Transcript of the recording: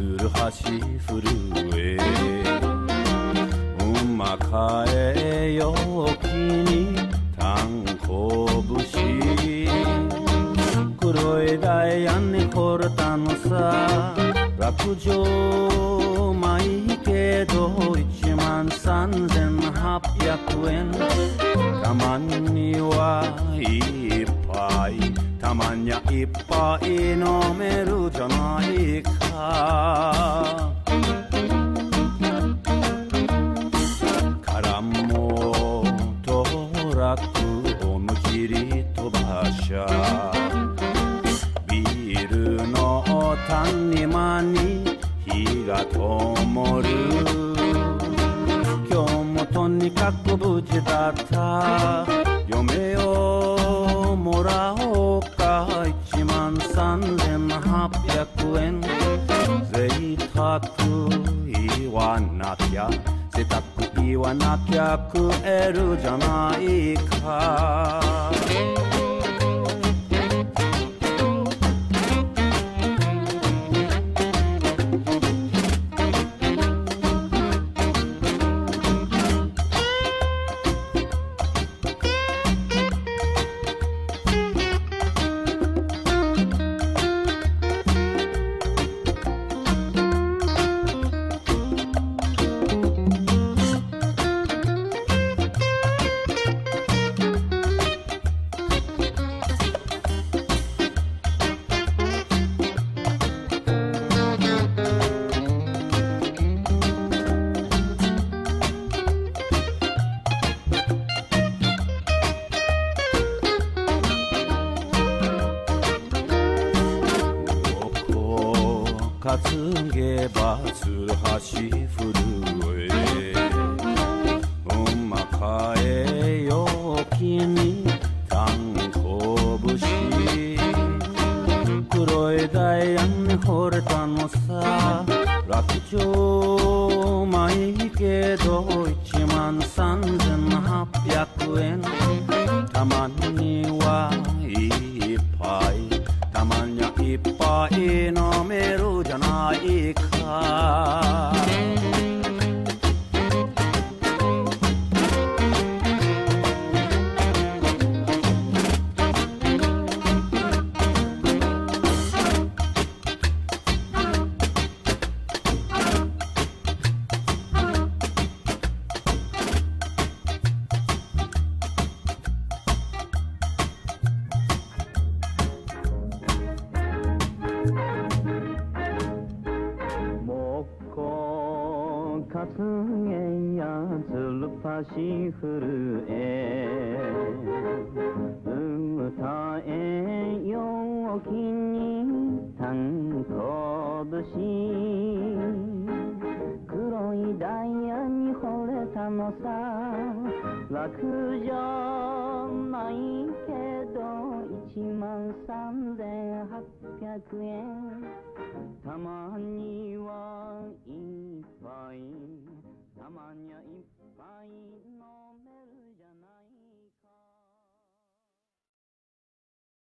橋震え馬かえよきに炭鉱節。黒いダイヤに惚れたのさ。落城まいけど1万3800円。いっぱい飲めるじゃないか。からもトラックをむきり飛ばしゃ。ビールの谷間に火が灯る。今日もとにかく無事だった。嫁をもらおう。1万3800円。贅沢言わなきゃ贅沢言わなきゃ食えるじゃないか。担げば鶴橋震え馬かえよきに炭鉱節黒いダイヤに惚れたのさ。楽勝まいけど1万3800めるじゃないか木工担げやつる。ぱし震え歌えよきに炭鉱節黒いダイヤに惚れたのさ。楽情ないけど。3800円。たまにはいっぱい。たまにはいっぱい飲めるじゃない。